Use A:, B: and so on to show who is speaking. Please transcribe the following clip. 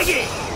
A: 詐欺